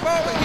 Bowling.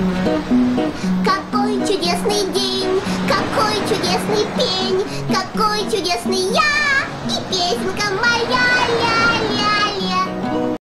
Какой чудесный день, какой чудесный пень, какой чудесный я и песенка моя.